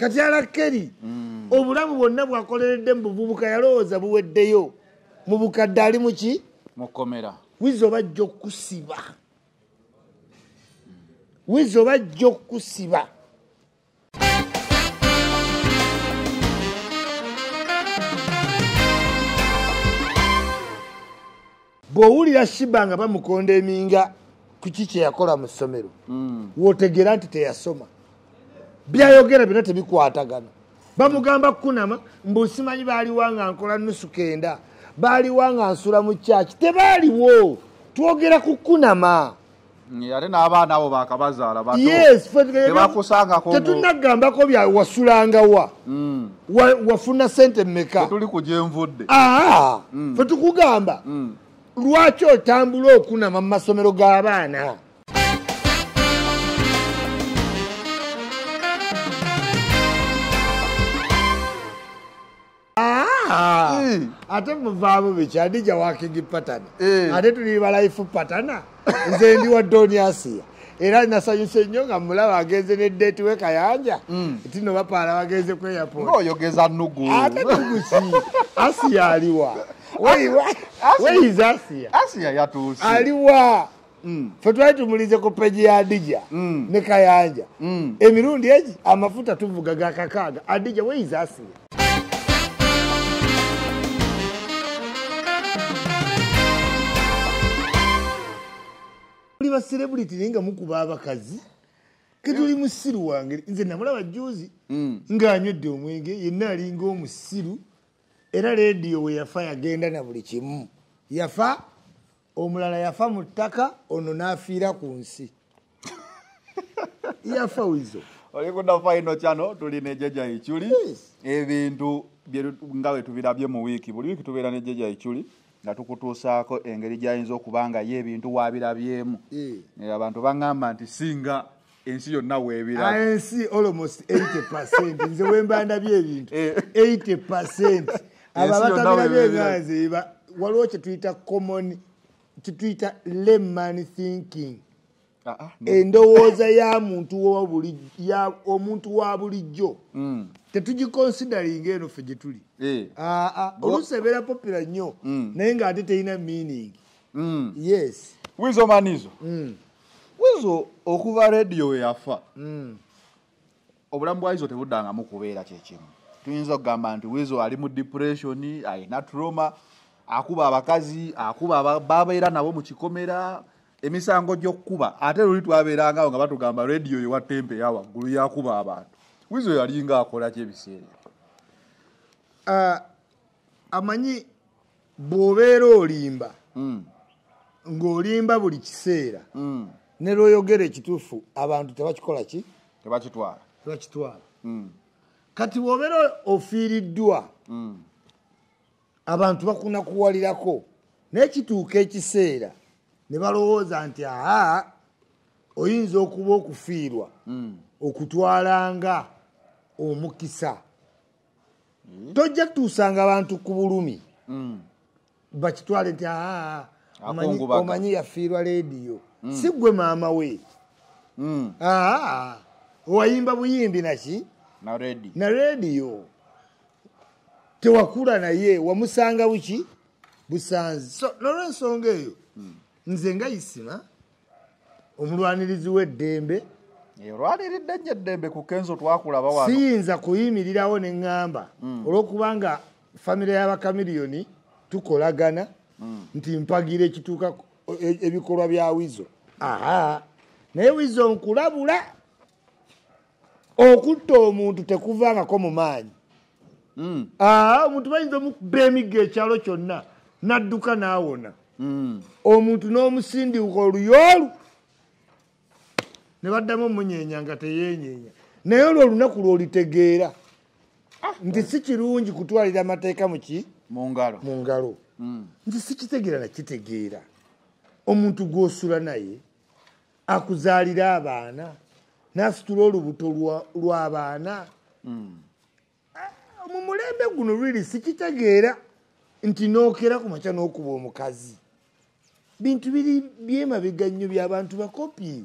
kati alakeri obulamu bwonna bwakoleredde mu buvubuka yalowooza buweddeyo. Mu bukadde ali muki mukomera wiza obajja okusiba wiza obajja okusiba bw'owulira shiba nga bamukonda eminga ku ki kye yakola mu ssomero? Wootegeera nti teyasoma byayogera byonna tebikwatagana. Bamugamba kunama mbusimanyi baaliwa nga nkola nusu kenda. Baaliwa nga nsula mu kyaki tebaaliwo. Twogera ku kunama. Mm, ate n'abaana abo bakabazaala tetunagambako bya wasulangawa Mm, wa- wafuna sente mmeka? Tuli aa fe tukugamba Mm. lwaki otambula okunama mu masomero g'abaana ate muvaamu biki? Adija wakingi patana Eh. ate tuli balaifu patana nze ndi wa doniasia era nasanyuse nnyo nga mulaba agenze neddeeti we kayanja. Ti no bapaala bagenze kweyapot ng'oyogeza nugu ate tuguki asiya aliwa weyiza asiya. asiya? Yatuuse. Aliwa fe twali tumulize ku peji ya adija ne kayanja. Emirundi egi amafuta tuvuga ga kakaaga adija weyiza asiya tuli baserebulity naye nga mukuba abakazi. Ketuli musiru wange nze namulaba juzi Mm. ng'anywedde omwenge yenna alinga omusiru era leediyo we yafa yagenda na buli kimu. Yafa omulala yafa mu ttaka ono n'afiira ku nsi. Yafa wizo. Oli ku nafaino kyano tuli nejeja ichuli. Yes. ebintu nga bwe tubirabye mu wiiki buli wiiki tubeera nejeja ichuli nga tukutuusaako engeri gyayinza okuba nga ye ebintu wabirabyemu Eh. Eh, abantu baŋŋamba nti singa ensi yonna weebiraba ensi almost 80 percent nze wembandabye ebintu Eh. 80 percent abo Ensi yonna abatabirabye weebera. ganze ba- waliwo kyetuyita common kyetuyita lemman thinking Ah, ah, endowooza ya muntu wa buli- ya omuntu wa bulijjo Mm. Tetugikonsideringa eno ffe gye tuli Eh. aa oluusi ebeera popula nnyo Mm. naye ng'ate terina meaning Mm. yes wizo manizo Mm, wizo okuva rediyo we yafa mm. obulamu bwa wizo tebuddangamu kubeera kyekimu tuyinza okugamba nti wizo ali mu depression alina trauma akuba abakazi akuba babeera nabo mu kikomera emisango gy'okkuba ate luli twabeerangawo nga batugamba rediyo yewa tempe ya waggulu yakuba abantu wizo yalinga akola ki ebiseera? Ah, amanyi bw'obeera olimba Mm, ng'olimba buli kiseera mm. ne lwoyogera ekituufu abantu tebakikola ki? Tebakitwala. Tebakitwala. Mm, kati bw'obeera ofiiriddwa abantu bakunakuwalirako naye kituuka ekiseera ne balowooza nti aa oyinza okuba okufiirwa okutwalanga omukisa. Tojja kutuusanga abantu ku bulumi. Mm. bakitwale nti aa omanyi- yafiirwa leediyo. Si gwe maama we. Mm. aa owayimba buyimbi naki na leediyo. Tewakula naye. Wamusanga buki busanzi so nolwensonga eyo nze nga isima omulwanirizi w'eddembe olwaliridde nnyo eddembe ku kenzo twakulaba wano. Siyinza kuyimirirawo ne ŋŋamba olwokubanga famire y'abakamiliyoni tukolagana nti mpagira ekituuka e- ebikolwa bya wizo aa naye wizo nkulabula okutta omuntu tekuvangako mu maanyi. Mm, aa omuntu bayinza omukuba emigga ekyalo kyonna n'adduka n'awona. Omuntu n'omusindiuka oluyoolu ne baddamu omunyeenya nga teyeenyeenya. Naye olwo olunaku lw'olitegeera nti si kirungi kutwalira amateeka muki mu ngalo. Mm. nti sikitegeera nakitegeera omuntu gw'osula naye akuzaalira abaana n'asitula olubuto lwa- lw'abaana Mm. mu mulembe guno lwiri sikitegeera nti nookera ku makya n'okuba omukazi. Bintu biri byemabega nnyo by'abantu bakopi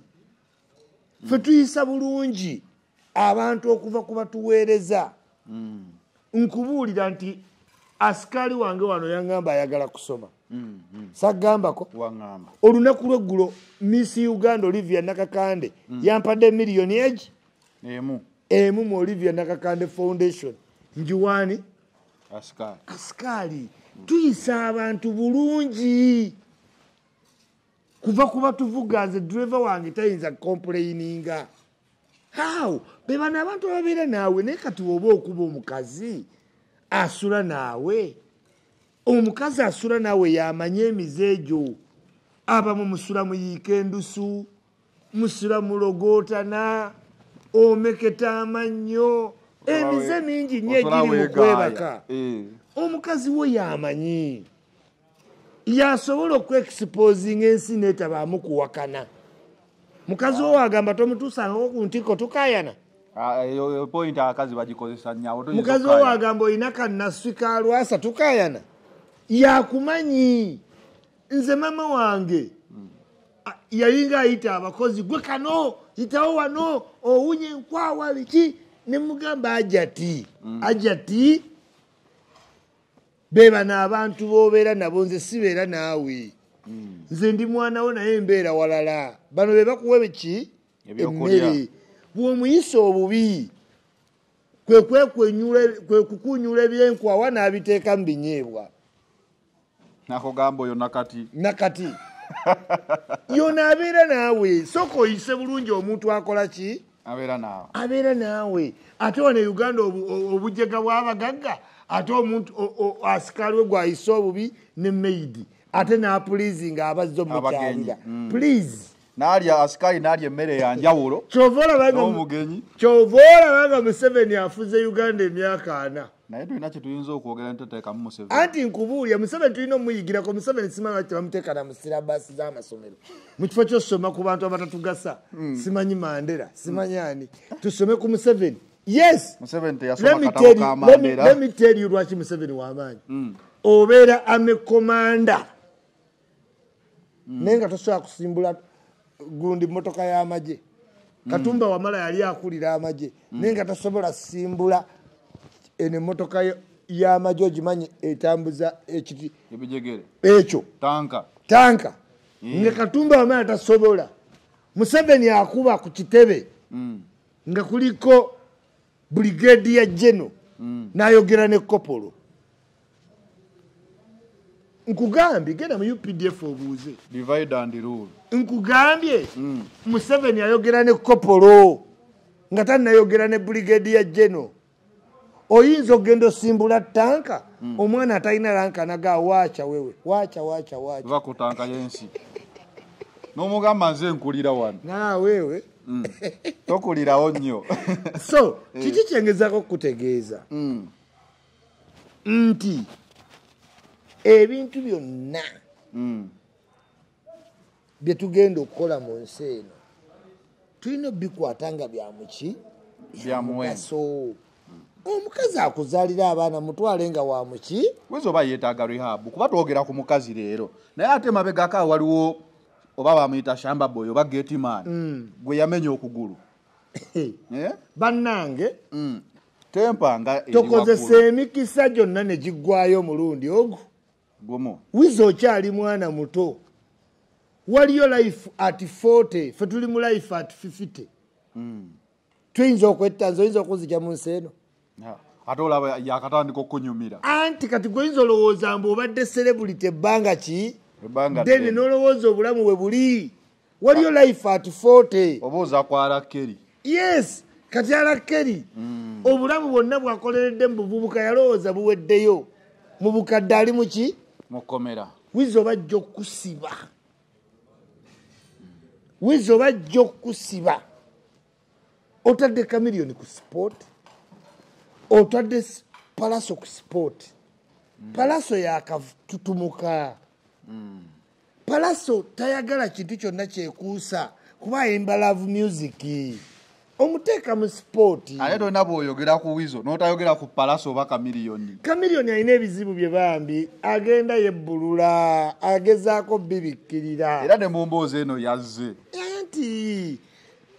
ffe tuyisa bulungi abantu okuva ku batuweereza. Mm. nkubuulira nti asikaali wange wano yaŋŋamba ayagala kusoma. Mm, mm. sagambako olunaku lweggulo miss uganda olivia nakakande yampadde miliyoni egi. Emu. Emu mu olivia nakakande foundation. Njiwaani asikaali. Asikaali. Tuyisa abantu bulungi kuva kuba tuvuga nze driver wange tayinza complaininga aw be bano abantu ababeera naawe naye kati woba okuba omukazi asula naawe. Omukazi asula naawe yamanye emize egyo. Abamu musula muyiika endusu musula mulogootana omeketa amannyo. Emize mingi nnyo egiri mu kwebaka. Eh. omukazi we yamanyi yasobola okuexposinga ensi neetabaamu kuwakana. Mukazi we wagamba tomutuusangako ku ntiko tukayana Ah, eyo point abakazi bagikozesa toyinza mukazi we okukaya. wagamba olina kanaswi ka lwasa tukayana yakumanyi? Nze mama wange. A- yalinga ayita abakozi gwe kano yitawo wano owunye enkwawa biki nemugamba ajati ajati bebano abantu bobeera nabo nze sibeera naawe. Nze ndi mwanawo naye embeera walala. Bano be bakuwa biki? Emmere. Bw'omuyisa obubi kwe kwekwenyula- kwe kukunyula ebyenkwawa n'abiteeka mu binyeebwa. Nakugamba oyo nakati. Nakati. Yona abeera naawe. Soka oyise bulungi omuntu akola ki? Abeera naawe. Ate wano e uganda obujega bw'abagagga ate omuntu o- o- asikaali we gwayise obubi ne maidi ate n'apulizinga abazze omukyalira Abagenyi, mm. please. Naalya asikaali naalya emmere yanjawulo kyova olabanga museveni afuze uganda emyaka ana. Naye tulina kye tuyinza okwogera ntuteekamu museveni. Anti nkubuulya museveni tulina omuyigirako museveni simanyi lwaki tebamuteeka na mu sirabasi z'amasomero. Mu kifo kyosoma ku bantu abatatugasa simanyi mandera simanyi ani? Tusome ku museveni yes. Let me tell you- let me- let me tell you lwaki museveni w'amaanyi. Obeera amekomanda. Naye nga tosobola kusimbula gundi motoka y'amagye. Katumba wamala yali akulira amagye. Naye nga tasobola simbula eno emotoka y'amagye ogimanyi etambuza ekiti ekyo. Tanka. Tanka. Nga katumba wamala tasobola. Museveni akuba ku kitebe. Mm, nga kuliko brigadi ya geno mm. n'ayogera ne kopolo. Nkugambye genda mu updf obuuze. Divide and rule. Nkugambye Mm. museveni ayogera ne kopolo nga tanayogera ne brigadi ya geno. Oyinza okgenda osimbula tanka omwana atalina lanka naga waaca wewe. Waaca waaca waaca. Eva ku tanka y'ensi. N'omugamba nze nkulira wano. Naawewe Mm. tokulirawo nnyo. So kiki kyengezako okukutegeeza Mm, nti ebintu byonna mm. bye tugenda okukola mu nsi eno tulina obikwata nga byamuki Bya muwendo. mugaso. Omukazi akuzaalira abaana mutwale nga wa muki? Weza oba yeetaaga rehabu kuba twogera ku mukazi leero. Naye ate mabegako awo waliwo oba bamuyita shamba boy oba getman gwe yamenya okugulu. Eh? bannange Mm. tempa nga eri tokozesa emikisa gyonna ne giggwayo omulundi ogwo. Gumu. Wiza okyali mwana muto. Waliyo life at 40 fe tuli mu life at 50 Mm. tuyinza okwettanza oyinza okuzija mu nsi eno? Ate olaba yakatandika okunyumira. Anti kati gweoyinza olowooza mbu obadde serebulity ebbanga ki ddene. nolowooza obulamu bwe buli waliyo life at 40 oba oza kwala keri yes kati alakeri obulamu bwonna bwakoleredde mu buvubuka yalowooza buweddeyo. Mu bukadde ali muki mukomera wiza obajja okusiba wiza obajja okusiba otadde kamiliyoni ku sport. Otadde palaso ku sport. Palaso yakatutumuka palaso tayagala kintu kyonna kyekuusa kuba ayimba love music. Omuteeka mu sport. Naye tolina bw'oyogera ku wizo n'otayogera ku palaso oba kamiliyoni kamiliyoni alina ebizibu bye bambi agenda yebbulula agezaako bibikkirira era ne mu mboozi eno yazze. Anti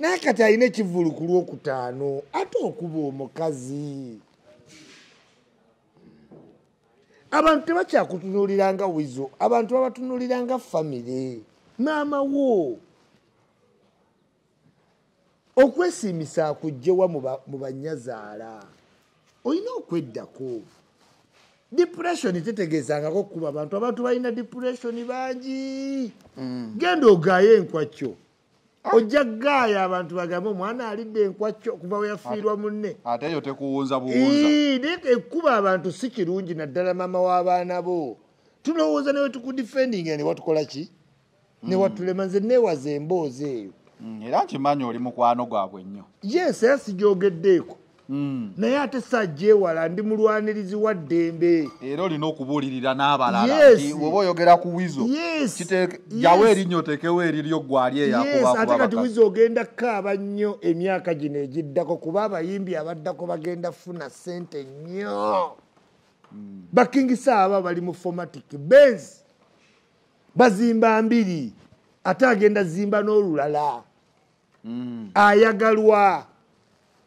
naye kati alina ekivulu ku lwokutaano ate okuba omukazi abantu tebakyakutunuulira nga wizo abantu babatunuulira nga famire maama wo okwesiimisa akugjewa mu ba- mu banyazaala? Olina okweddako? Depression tetegeezangako kuba abantu abantu balina depression bangi. Genda ogaayo enkwacyo ojja gaaya abantu bagambe omwana alidde enkwacyo okuva we yafiirwa munne. ate eyo tekuwunza buwunza Ii, naye ekkuba abantu si kirungi naddala maama w'abaana bo. Tulowooza newe tukudifendinga ne watukola ki? Ne watulema nze neewaza emboozi eyo. Mm, era nkimanyi oli mukwano gwabwe nnyo. Yes era sigyogeddeeko. Naye ate sajjeewala ndi mulwanirizi wa ddembe. Era olina okubuulirira n'abalala. Bw'oba oyogera ku wizo jawo erinnya oteekewo eriryo gwali yes ate eyakubakuba kati wiza ogenda kaaba nnyo emyaka gino egiddako kuba abayimbi abaddako bagenda funa sente nnyo. Bakingisa aba bali mu formatic bens bazimba mbiri ate agenda zimba n'olulala. Ayagalwa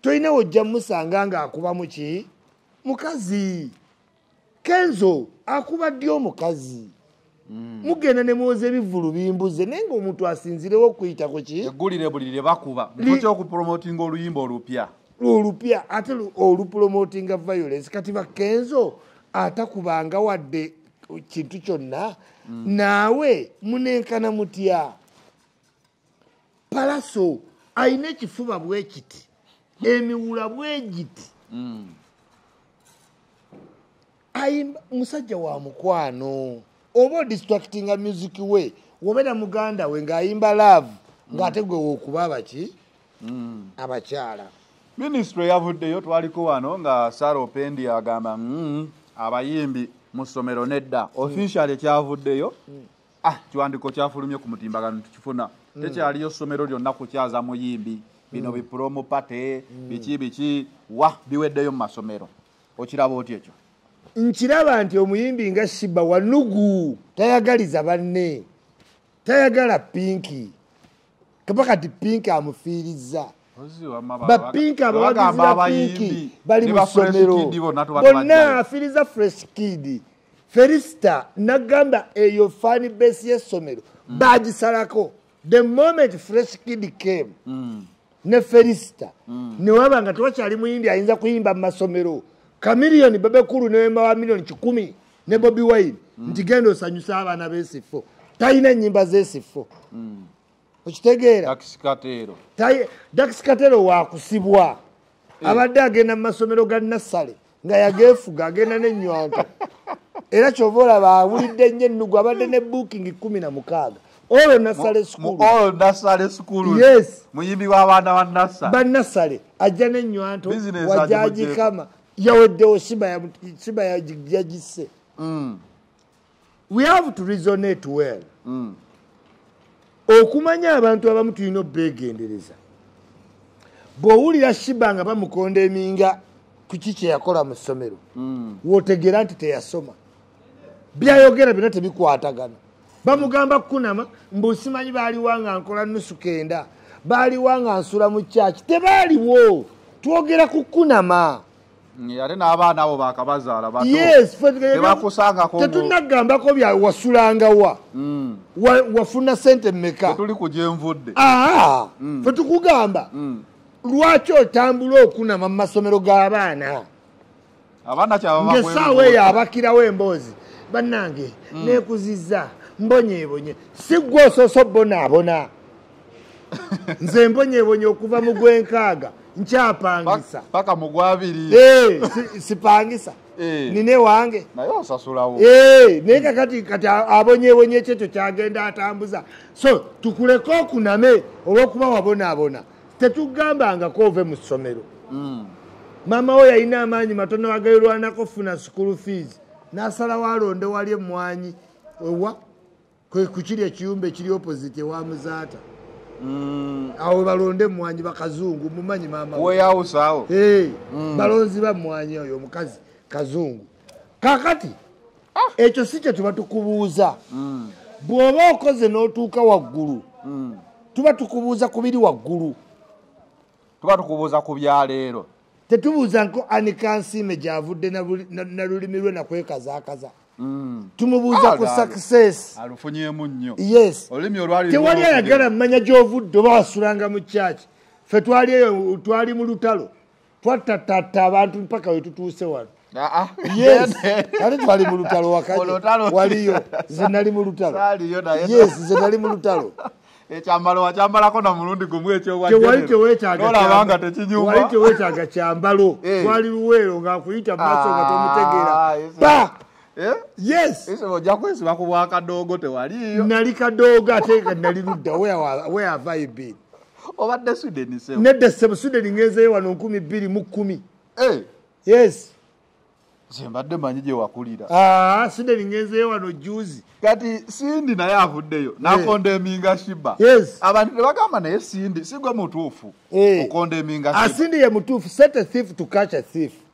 tolina wojja musanga ng'akubamu ki? Mukazi. Kenzo akuba ddi omukazi? Mugenda ne mwoza ebivulu bimbuze naye ngaomuntu asinzirewo okuyitako ki? Eggulire buli lye bakuba. Li- mukyo okupromotinga oluyimba olupya. Olupya ate lu- olupromotinga violence. Kati bakenzo atakubanga wadde kintu kyonna naawe munenkana mutya? Palaso ayina ekifuba bwe kiti emiwula bwe giti ayimba musajja wa mukwano oba odistractinga music we wobeera muganda we ng'ayimba love ng'ate gwe wokuba abaki abakyala. Minisitule yavuddeyo twaliko wano nga sara opendi agamba "Mm, abayimbi mu ssomero nedda. Official ekyavuddeyo ah kiwandiko kyafulumye ku mutimbagano tukifuna. Tekyaliyo ssomero lyonna kukyaza muyimbi bino bipromo pate biki biki wa biweddeyo mu masomero. Okiraba oti ekyo? Nkiraba nti omuyimbi nga shiba wanugu tayagaliza banne. Tayagala pinki kapa kati pinki amufiiriza bapinki abawagizi ba pinki bali mu ssomero. Bonna afiiriza fresh kid. Felisita nagamba eyo fani besi y'essomero bagisalako the moment fresh kid came ne felisita newaba nga tewakyali muyimbi ayinza kuyimba mu masomero. Kamiliyoni bebekulu newemba wa miliyoni kikumi ne bobi wine. Nti genda osanyusa abaana besifo. Talina enyimba zesifo. Okitegeera. Akisikateero dax katero wakusibwa abadde agenda mu masomero ga nassale nga yageefuga agenda nenywanto era kyova olaba awulidde nnyo ennugu abadde ne booking kumi na mukaaga olwo skulu all nasale skulu Yes. muyimbi w'abaana ba nasa banassale ajja nenywanto wajagikama yaweddewo siba ya- siba yagi- yagisse Mm, we have to resonate well. Mm. okumanya abantu abamu tulina obegendereza bw'owulira shiba nga bamukonda eminga ku ki kye yakola mu ssomero? Wootegeera nti teyasoma. Byayogera byonna tebikwatagana bamugamba kunama mbusimanyi baaliwa nga nkola nusu kenda. Baaliwa nga nsula mu kyaki tebaaliwo. Twogera ku kunama. Mm, ate n'abaana abo bakabazaala bato. Yes tebakusangako ngo- tetunagambako bya wasulangawa Mm, wa- wafuna sente mmeka? Tetuli ku gyenvudde aa! Fe tukugamba Mm. lwaki otambula okunama mu masomero g'abaana? Abaana kyaba ngaesaawa eyo abakirawo emboozi. Bannange neekuziza mbonyeebonye si gwe osoosa obonaabona nze mbonyeebonye okuva mu gwenkaaga nkyapangisa. Paka mugwabiri Eh, si- sipangisa. Eh. nine wange. Naye osasulawo. Eh, naye kakati kati abonyebonye ekyekyo kyagenda atambuza. So tukuleke okuname olwokuba wabonaabona tetugambangako ove mu ssomero. Mm, maama we yalina amaanyi matono agayolwanako funa school fees. N'asalawo alonde wali emwanyi ewa kwe kukiri ekiyumba ekiri opposite ewa muzaata. Mm. awo balonde emwanyi bakazungu mumanyi maama we. Warehouse awo Eh, balonzi bamwanyi oyo omukazi kazungu. Kakati ekyo si kye tuba tukubuuza. Bw'oba okoze n'otuuka waggulu Mm, tuba tukubuuza ku biri waggulu. Tuba tukubuuza ku byaleero tetubuuza nko anikansiime gyavudde na buli- na- na lulimi lwe nakwekazaakaza tumubuuza ku Ah, success. Alufunyemu nnyo. Yes. Tewali ayagala mmanya gyovudde oba wasulanga mu kyaki ffe twali eyo twali mu lutalo. Twatatatta abantu mpaka we tutuuse wano. Ah, yes. Ate twali mu lutalo wakaje Olutalo. waliyo. Nze nali mu lutalo. Saaliyo naye. Yes nze nali mu lutalo. Ekyambalo wakyambalako na mulundi gumu tewali tewetaaga kyambalo. Eh. twali luweero ng'akuyita mu maaso nga Ah, tomutegeera yes. Eh? yes. Ojja kwesiba ku bwakadoogo tewaliyo nali kadooga ate nga nali ludda. Where wa- where have I been? Obadde sweden sewo nedda sebusudeni ngenzeyo wano nkumi bbiri mu kkumi. Eh, yes. Nze mbadde manyi gye wakulira. Ah, sudeni ngenzeyo wano juzi kati sindi naye avuddeyo nakonda eminga shiba yes. Abantu tebagamba naye sindi sigwe mutuufu Eh. okonda eminga shiba asindi ye mutuufu. Set a thief to catch a thief. Eh, Eh.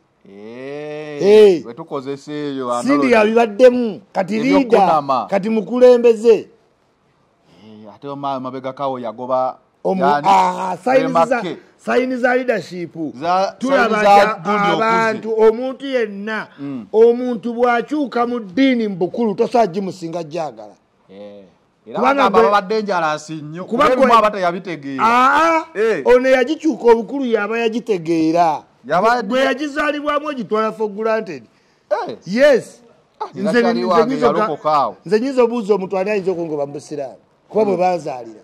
Wetukozesa eyo sindi yabibaddemu kati liida Ebyokunama. kati mukulembeze. Eh, ate oma- mabega kawo yagoba Omu- yani, ah, sayini za- Remakke. sayini za leadership. Za- tulaba sayini za Gundi abantu omuntu yenna omuntu bw'akyuka mu ddiini mu bukulu tosobola gimusinga jjagala Eh, era Kubanga bagamba gwe- babadde enjalasi nnyo Kuba kuba erumu gwe- aba teyabitegeera. Aa Eh. ono yagikyuka obukulu yaba yagitegeera Bwe yagizaalibwamu ogitwala for granted. Eh, yes. Era Nze- nyinza obuuza omuntu ani ayinza okungoba mu busiraamu kuba bwe banzaalira.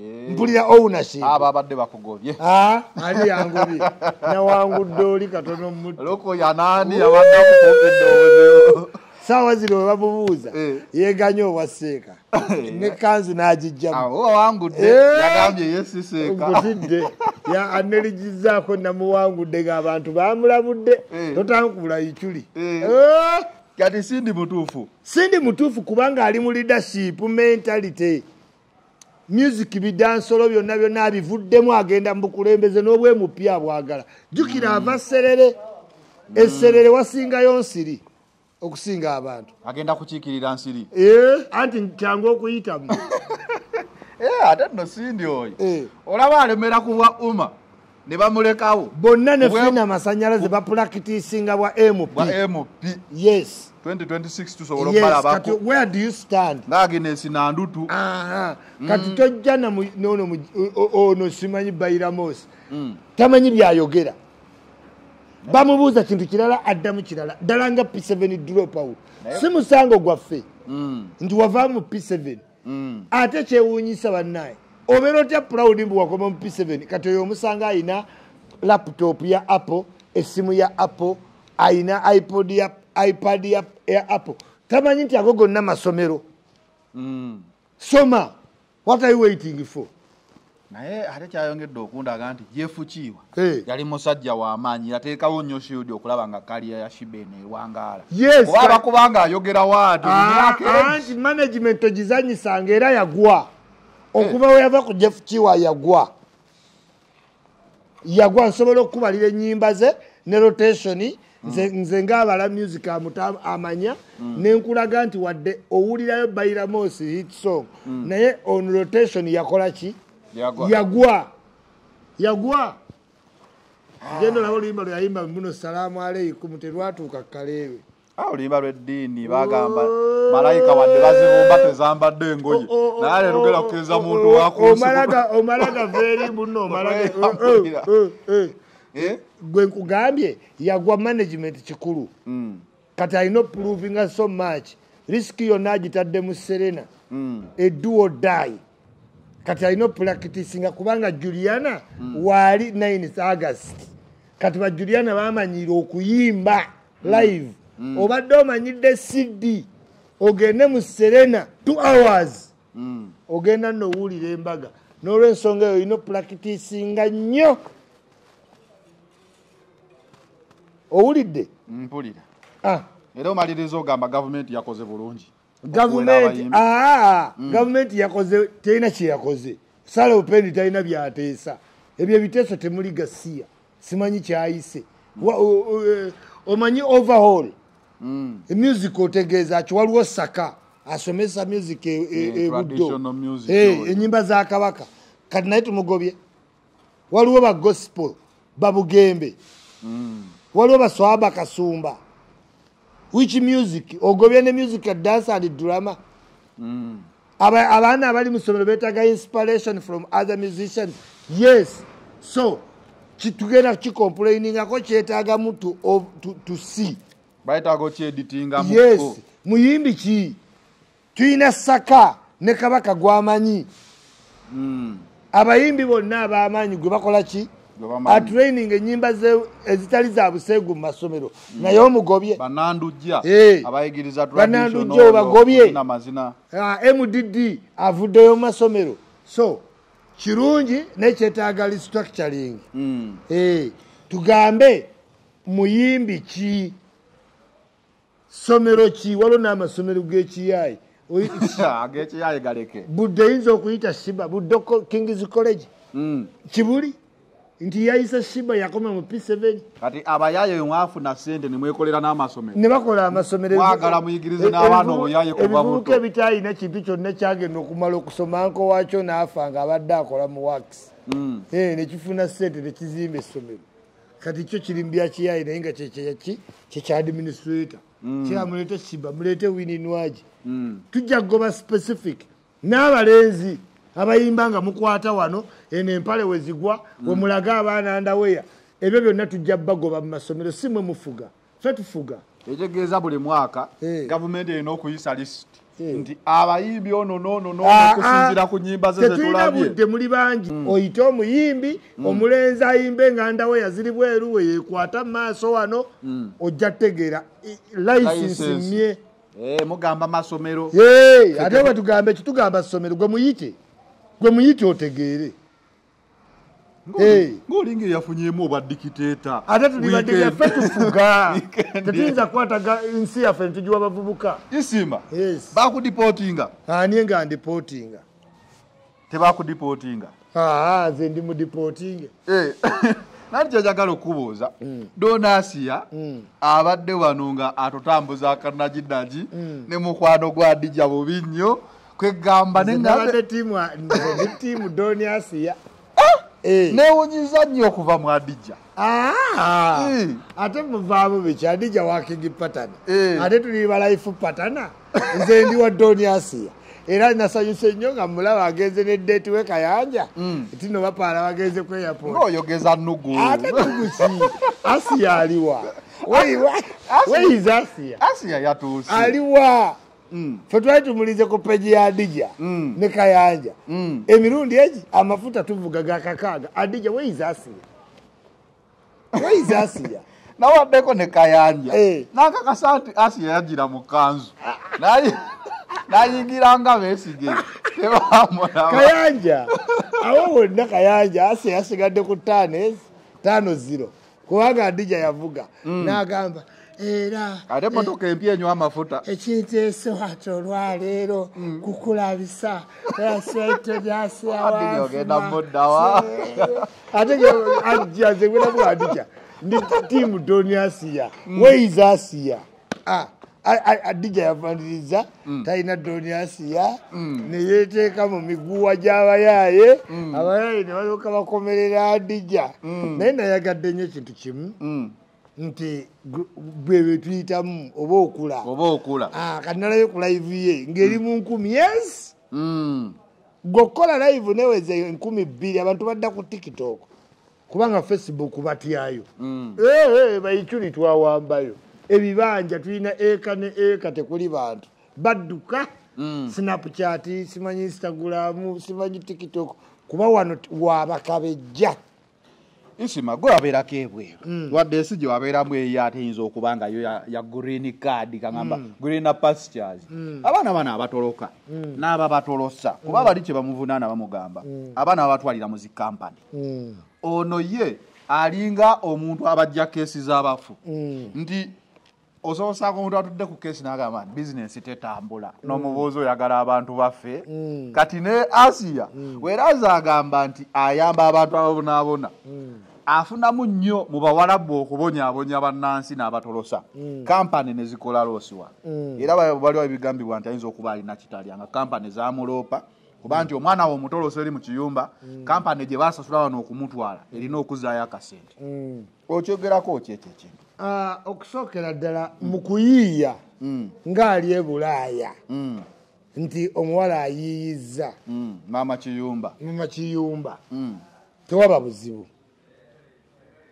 Eh, mpulira ownership. Aba abadde bakugobye. Ah, ali yangobye. Nawangudde oli katono akukokedde saawa zino we bamubuuza Eh. yeganye owaseeka ne kanzu n'agijjamu. Wawangudde yagambye yesiseeka nkutidde ya aneligizaako namuwangudde ng'abantu bamulabudde. Eh. totankubula icyuli Eh. Eh. kati sindi mutuufu. Sindi mutuufu kubanga ali mu leadership mentality. Music bidansolo byonna byonna abivuddemu agenda mu bukulembeze n'obwemupya bwagala. Jjukira ava serere eserere wasingayo nsiri okusinga abantu. Agenda kukiikirira nsiri. Anti kyangu okuyitamu ate nno sindi oyo. Eh. olaba alemera ku bwa uma ne bamulekawo. Bonna ne fina amasanyalaze bapulakitisinga bwa mp yes. 2026 tusobola yes kati okubalabako where do you stand? Ngaagenesi nandutu Aha, kati tojja nono ono simanyi bairamosi tamanyi byayogera. Bamubuuza kintu kirala addamu kirala. Ddala nga p7 drop out si musango gwaffe. Nti wava mu p7 ate kyewuunyisa bannaye. Obeera otya proud mbu wakoma mu p7 kati oyo omusanga ayina laptop ya apple essimu ya apple ayina ipod ya ipad ya, ya apple. Tamanyi nti ago gonna masomero. Soma. What are you waiting for naye ate kyayongedde okundaga nti jefu kiiwa Eh. yali musajja w'amaanyi yateekawo nnyo shiudi okulaba nga kaliya ya shibene ewangaala kuba ka- abakubanga ayogera waati Ah, anti management ogizanyisanga era yagwa. Okuva we yava ku jeff kiwa yagwa. Yagwa nsobola okukubalira enyimba ze ne rotation nze, nze ngaabala music amuta amanya nenkulaga nti wadde owulirayo bairamosi hit song. Naye on rotation yakola ki Yagwa. yagwa. Yagwa. Gendo laba oluyimba lwe yayimba muno salaamu aleikum terwatuuka kaleewe oluyimba lw'eddiini bagamba malayika wadde bazibumba tezambadde engoye. naye leero gera kukkiriza muntu omalaga omalaga veeri muno. Eh, gwe nkugambye yagwa management kikulu. Kati alina opuruvinga so much. Risiki yonna agitadde mu serena. Eduo dai kati alina opulakitisinga kubanga juliana waali 9 august. Kati bajuliana bamanyire okuyimba live. Obadde omanyidde cd ogende mu serena 2 hours. Ogenda nno owulira embaga. N'olwensonga eyo olina opulakitisinga nnyo. Owulidde? Mpulira. Ah. era omaliriza ogamba gavumenti yakoze bulungi gavumenti aa gavumenti yakoze terina kyeyakoze sala opendi talina byateesa. Ebyo ebiteeso temuli gasiya. Simanyi kyayise. Eh, omanyi overhaul. Music otegeeza ki? Waliwo saka asomesa music e- e- e buddo traditional music Eh, enyimba za kabaka. Kati naye tumugobye. Waliwo ba gospel babugembe waliwo baswaba kasumba which music? Ogobye ne music dance and drama. Aba- abaana abali mu ssomero beetaga inspiration from other musicians yes. So tugenda kicomplainingako kyetaagamu to, of- to, to see. Bayitago kyeditinga yes. muyimbi ki? Tulina saka ne kabaka gwamanyi. Abayimbi bonna ab'amaanyi gwe bakola ki. Atraining enyimba ze- ezitali za buseegu mu masomero. Naye omugobye. Banandujja. Eh. obagobye. mazina Ah, mdd avuddeyo mu masomero. So kirungi nekyetaaga restructuring. Mm. Eh, tugambe muyimbi ki? Somero ki? Waliwo n'amasomero g'ekiyaayi budde yinza okuyita shiba budde kings college. Mm. kibuli nti yayisa shiba yakoma mu p7 kati abayaye mwafuna sente nemwekolera n'amasomero. Ne bakola amasomero Mwagala muyigirize n'abaana obuyaaye ebivubuka buto. ebitaalina kintu kyonna kyagenda okumala okusoma nko waakyo n'afa nga abadde akola mu wax Mm. Eh, nekifuna sente nekizimba essomero. Kati kyo kiri mu byakiyayi naye nga kyekyaki kyekya administrator. Kyamuleete shiba muleete wininwagi Mm. tujja kugoba specific. N'abalenzi abayimba nga mukwata wano eno empale wezigwa wemulaga abaana ndaweya. Ebyo byonna tujja bagoba mu masomero si mwe mufuga. Fe tufuga. Ekitegeeza buli mwaka Eh. gavumenti erina okuyisa lisiti Eh. nti abayimbi ono noonono Ah, okusinzira ah, ku nyimba ze tetulina budde muli bangi. Oyite omuyimbi omulenzi ayimbe nga ndaweya ziri bweru weyekwata mu maaso wano ojja kutegeera i- license License. mye Eh, mugamba masomero. Ate bwe tugamba ekitugamba ssomero gwe muyite gwe muyite otegeere. Ng'olinga eyafunyemu obwa dikiteeta? Ate tuli badegeffe tufuga. Tetuyinza kukwataga nsi yaffe netugiwa bavubuka. Isima bakudipootinga ani nga ndipootinga tebakudipootinga. Nze ndi mudipootinge. Eh, nati kyenjagala okubuuza? Donasiya abadde wano nga atotambuza akanaginagi ne mukwano gwa dija bubi nnyo kwegamba nabadde tiimu nze ndi tiimu doniasiya newunyiza nnyo okuva mu adija. Ah, Eh. ate muvaamu biki? Adija wakingi patana Eh. ate tuli balaifu patana nze ndi wa doniasiya era nasanyuse nnyo nga mulaba agenze ne deeti we kayanja tino bapaala bagenze ng'oyogeza nugu ate tuguki asiya aliwa weyiza asiya. Asiya. Yatuuse. Aliwa. Fe twali tumulize ku peji ya adija Mm. ne kayanja. Mm. emirundi egi amafuta tuvuga ga kakaaga. Adija weyiza asiya weyiza asiya nawaddeko ne kayanja. Eh. nakakasa nti asiya yagira mu kanzu. Nayi- nayingiranga beesige. Tebamulaba. Kayanja awo wonna kayanja asiya yasigadde ku taano ezi taano ziro kubanga adija yavuga. N'agamba era ate emotoka empya enywa amafuta. ekinteese wati olwaleero kukulabisa aswaito Adija ogenda muddawa. ate ajja nze gwena bwadija ndi tiimu weyiza asiya. Ah, a- a- adija yavaniriza talina doniasiya neyeteeka mu miguwa gy'abayaaye. Abayaaye ne balyoka bakomerera adija naye nayagadde nnyo ekintu kimu. Mm. Nti gu- bwe betuyitamu oba okula. Oba okula. Ah, kati nalayo ku live ye ng'eri mu nkumi yes? Mm. gweokukola live neweza enkumi bbiri abantu badda ku tiktok kubanga facebook batyayo. Mm. Eh, eh, bayiculi twawambayo. Ebibanja tulina eka ne eka tekuli bantu. Badduka. Mm. snapchat simanyi instagram simanyi tiktok. Kuba wano wabakabejja isima gwe wabeerako ebweru. Wadde ensi gye wabeeramu eyo ate eyinza okuba nga yo ya- green card kagamba green pastures. Abaana bano abatoloka n'aba batolosa kuba bali kye bamuvunaana bamugamba abaana babatwalira mu zikampani Mm, ono ye alinga omuntu abajja keesi z'abafu. Mm. nti osobosaako omuntu atudde ku keesi n'agamba nti bizinensi tetambula n'omubuuzi oyagala abantu baffe Mm. kati ne asiya weraza agamba nti ayamba abantu ababonaabona afunamu nnyo mu bawalabu okubonyaabonya bannansi n'abatolosa. Kampani ne zikola loosiwa Mm. era ba- waliwo ebigambibwa nti ayinza okuba alina kitalya nga kampani zamuloopa kuba nti omwana we omutoloso eri mu kiyumba kampani gye basasula wano okumutwala erina okuzaayo akasente. Okyogerako ki ekyo ekintu okusookera ddala mu kuyiiya ng'ali e bulaaya. Mm, nti omuwala ayiiyizza. Mm, maama kiyumba. Mama kiyumba. Mm, tewaba buzibu.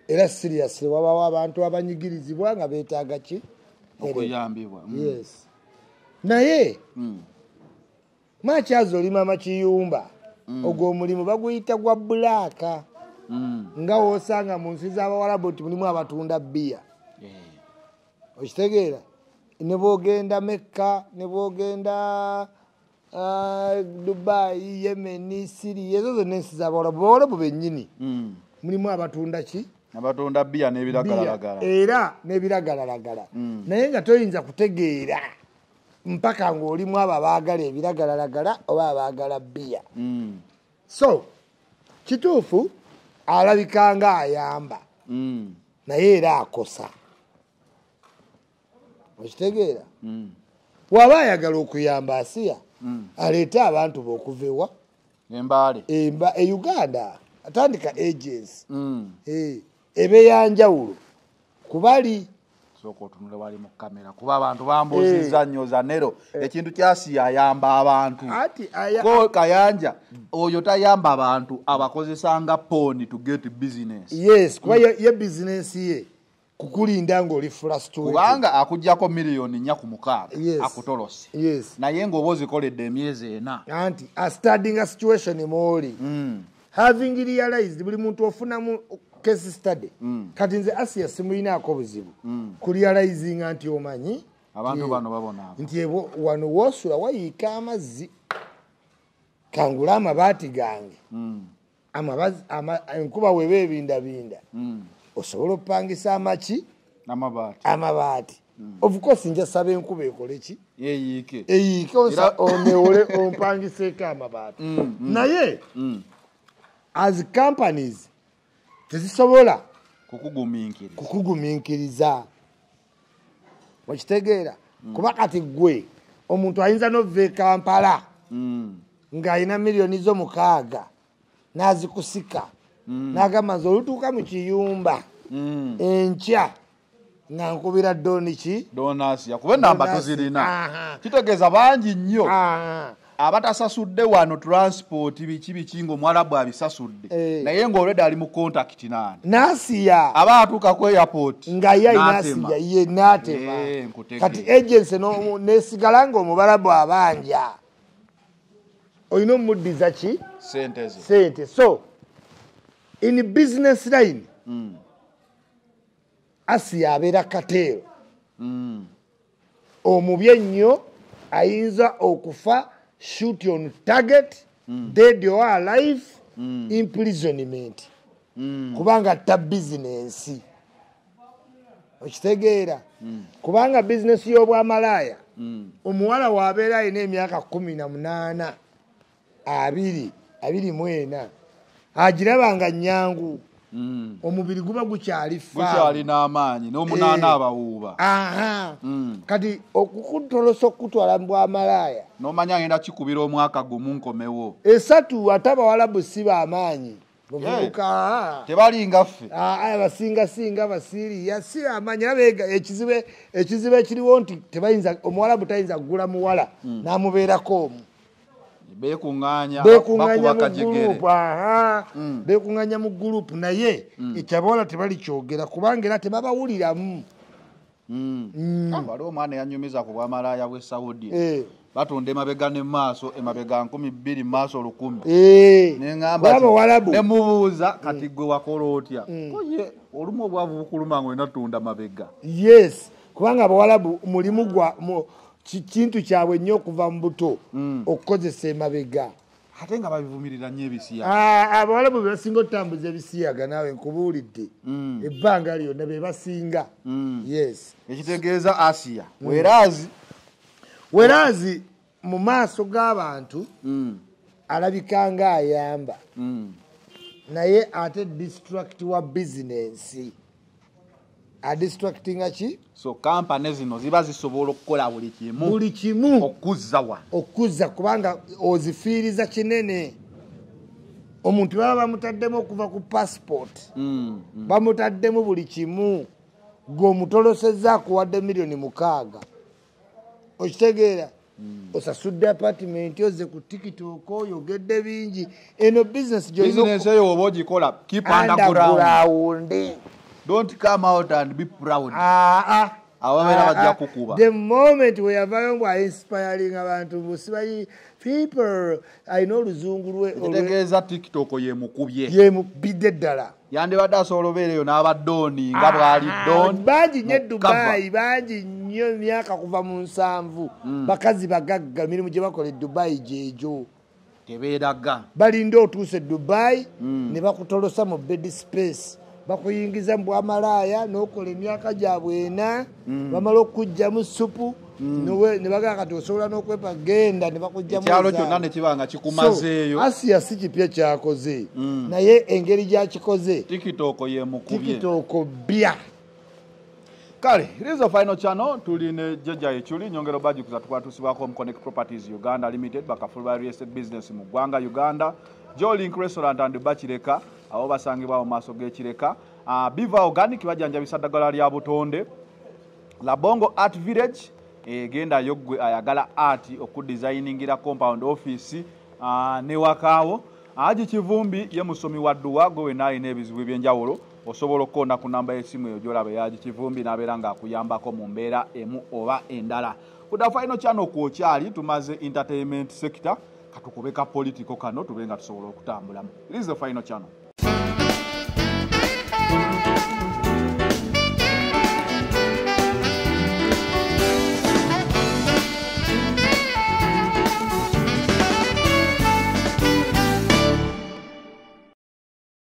Era siriyasire wabawo abantu abanyigirizibwa nga beetaaga ki? Okuyambibwa. Yes. Naye makyazi oli mama kiyumba? Ogwo omulimu baguyita gwa bulaaka nga woosanga mu nsi z'abawalabu nti mulimu abatunda bbiya okitegeera ne bwogenda mekka ne bwogenda ah, dubayi yemeni siriya ezo zonna ensi z'abawalabu bawalabu bennyini. Mm. mulimu abatunda ki? Abatunda bbiya n'ebiragalalagala. Era n'ebiragalalagala. Mm. naye nga toyinza kutegeera mpaka ng'olimu abo abaagala ebiragalalagala oba abaagala bbiya. Mm, so kituufu alabika nga ayamba naye era akosa okitegeera. Mm, waba ayagala okuyamba asiya mm. aleete abantu be okuva ewa? Embaale emba e uganda. Atandika agency. Mm. Eh, eba eyanjawulo kubali. Sooka otunule wali mu kamera kuba abantu bambuuzizza nnyo za nero ekintu kyasiya ayamba abantu. Ko kayanja oyo tayamba abantu. Abakozesa nga poni to get business. Yes kuba ye, ye bizinensi ye kukulinda ngaoli frustrated. Kubanga akugjako miliyoni nnya ku mukaaga Yes. akutolose. Yes. Naye ng'oba ozikoledde emyezi ena. Anti astudinga situation mwoli Mm, having realized buli muntu ofunamu case study Mm. kati nze asia simulinaako buzibu. Mm. kurealizinga nti omanyi? Abantu bano babonaabo nti ebo- wano woosula wayiika amazzi. Kangula amabaati gange. Mm, amabazi- ama- enkuba weba ebindabinda osobola okupangisa amaki? Amabaati. Amabaati of course nja saba enkuba ekole ki eyiike. Onewole ompangiseeko amabaati. Mm, mm. naye as companies tezisobola kukugumiikiriza. okitegeera? Kuba kati gwe omuntu ayinza nova e kampala ng'alina miliyoni zo mukaaga n'azikusika n'agamba nze olutuuka mu kiyumba mm. enkya nga nkubira dooni ki? Donasiya kuba enamba aha. kitegeeza bangi nnyo. Abatasasudde wano transport biki biki ngaomwalabu abisasudde Eh. naye ng'olwedde ali mu contact nani? N'asiya. Aba atuuka ku airport nga ye n'atema. ayinasiya ye n'atema. Eh, kati agency no- nesigala ngaomubalabu abanja olina omuddiza ki? Sente sente. So in business line. Mm, asiya abeera kateero mm, omubi ennyo ayinza okufa shoot on target dead or alive imprisonment. Mm. kubanga ta bizinensi okitegeera. Kubanga bizinesi y'obwamalaaya Mm. omuwala waabeera alina emyaka kumi na munaana abiri abiri mu ena agiraba nga nyangu Mm. omubiri guba gukyali faamu. gukyalina amaanyi n'omunaana Eh. abawuuba. Aha. Mm. kati okukutolosa okutwala mu bwamalaaya n'omanya ngenda kikubira omwaka gumu nkomewo. Esatu ate abawalabu si baamaanyi muvubuka tebalinga ffe. Abasingasinga basiiriya si baamaanyi era ekizibu ekiriwo nti tebayinza omuwalabu tayinza kugula muwala n'amubeerako omu bekuŋŋanya mu gurupu aha. Mm. bekuŋŋanya mu gurupu naye ekyabawala tebalikyogera kubanga era tebabawuliramu. Mm. Ah, waliwo omwana eyanyumiza ku bwamalaaya bw'e saudi. Eh, batunda emabega ne maaso emabega nkumi bbiri maaso lukumi eh. nemubuuza kati gwe wakola otya? Oye olumu obwavu bukuluma nga olina tunda mabega. Yes. Kubanga abawalabu mulimu kintu kyabwe nnyo okuva mu buto Mm. okukozesa emabega. Ate nga babivumirira nnyo ebisiya Ah, abawalabu be basinga otutambuza ebisiyaga naawe nkubuulidde. Mm. ebbanga lyonna be basinga. Mm. yes. Ekitegeeza asiya. Weeraazi werazi mu maaso g'abantu alabika nga ayamba naye ate distract wa bizinensi adistractinga ki? So kampani zino ziba zisobola okukola buli kimu. Buli kimu. Okuzza wano okuzza kubanga ozifiiriza kinene. Omuntu baba bamutaddemu okuva ku passport. Mm, bamutaddemu buli kimu. Gweomutolosezza akuwadde miliyoni mukaaga. Okitegeera osasudde apartimenti oze ku tikitooko oyogedde bingi. Eno bizinesi eyo oba ogikola andagulawundi don't come out and be proud. Aa Ababeera bajja kukuba. the moment weyavayo ngu ainspiring abantu musibayi people alina oluzungu lwe olwe- ekitegeeza tiktok yemukubye yemubidde ddala. Yandibadde asobola obeera eyo n'abadooni nga bwali don bangi nnyo mu dubayi bangi nnyo emyaka kuva mu nsanvu. Mm. bakazi bagagga emirimu gye bakola edubayi gyegyo. Tebeeraga. Balinda otuuse dubayi Mm. ne bakutolosa mu bed space bakuyingiza mu bwamalaaya n'okola emyaka gyabwe ena Mm. bamala okugjamu supu nowe- ne bagamba kati osobola n'okwepa genda ne bakugjamu ekyalo ezaabwe. kyonna ne kiba nga kikumazeeyo. Asiya si kipya kyakoze. Mm. naye engeri gyakikoze. Tiktok yemukubye tikitooko bya. Kale lizo final channel. Tuli ne jeja echuli nyongero bajikuza tukwatusibwako mconnect properties uganda limited bakafulu ba real estate business mu ggwanga uganda jolink restaurant and bakireka abo basangibwa mu maaso g'ekireka biva organic bajanjabisa ddagala lya butonde. Labongo art village egendayo gwe ayagala art okudesigningira compound office. Uh, ne wakaawo. Aji kivumbi ye musomi wa dduwa gwe wena alina ebizibu ebyenjawulo osobola okukonda ku namba y'essimu eyo gyolaba eyaji kivumbi n'abeera ng'akuyambako mu mbeera emu oba endala. Kuda final channel kwokyali tumaze entertainment sector katukube ka politiko kano tube nga tusobola okutambulamu. It is the final channel.